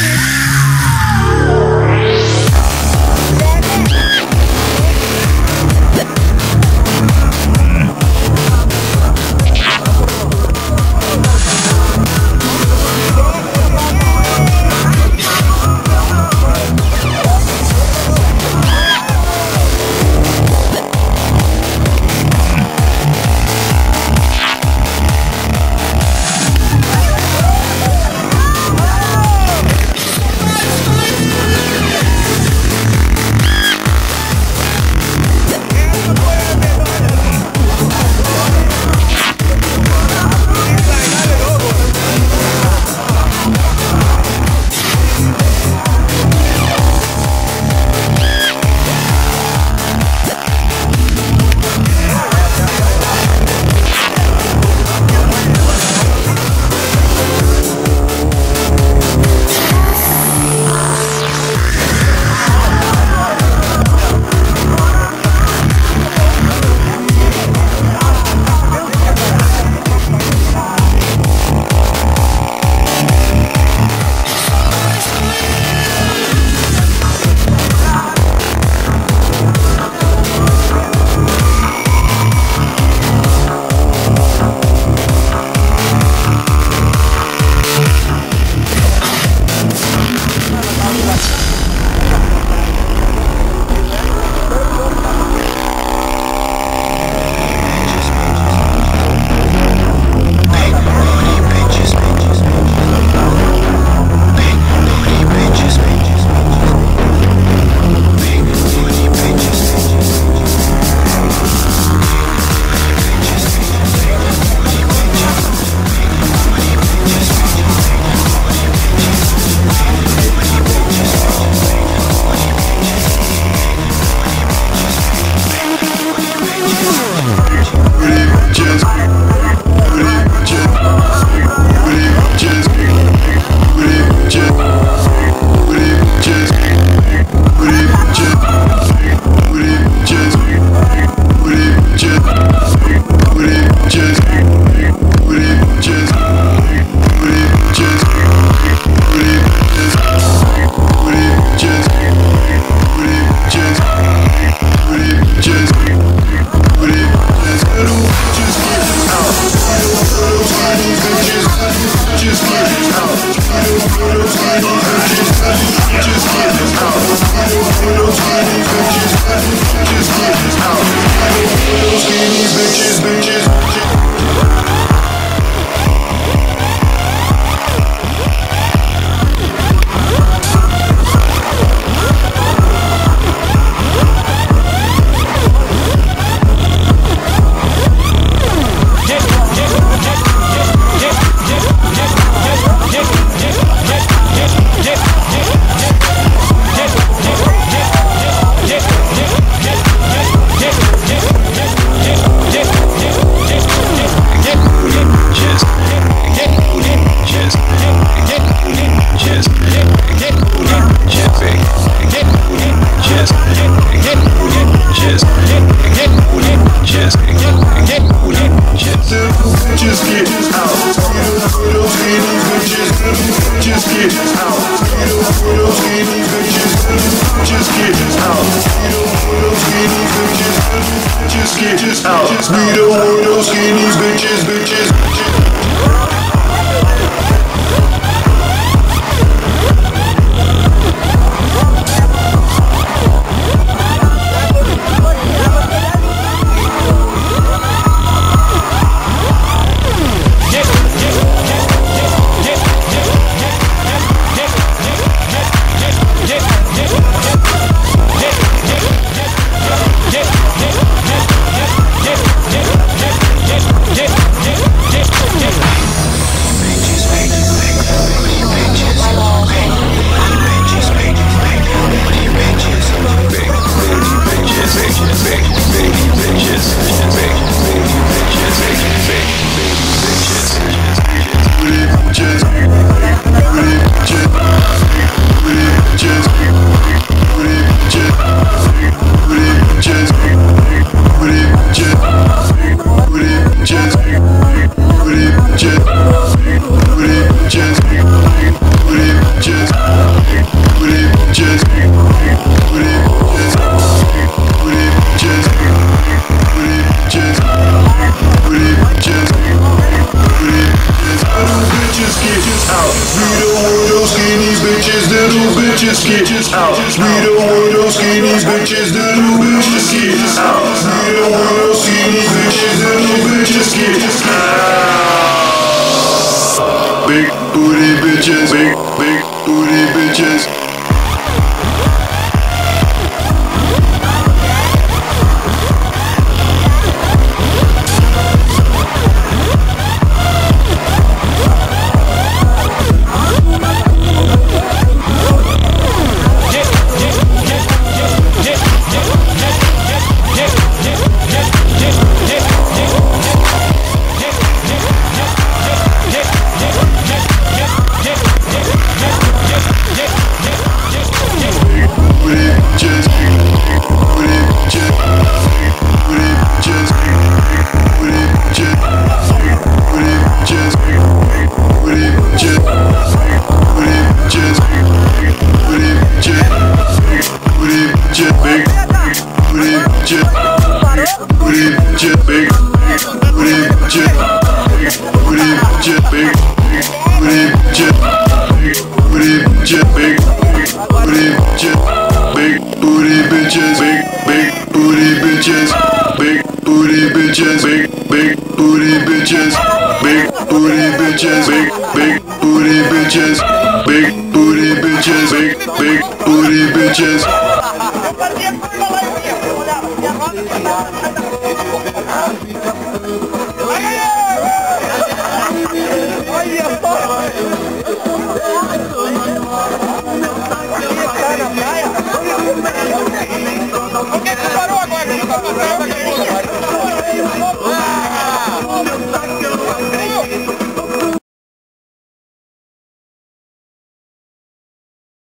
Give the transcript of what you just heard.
Yeah. Out. We don't want no skinny bitches, bitches. Bitches get out. We don't want no skinny bitches. The little bitches get out. We don't want no skinny bitches. The little bitches get out. Big booty bitches. Big big booty bitches,